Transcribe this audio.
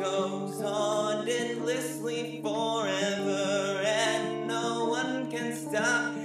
goes on endlessly forever and no one can stop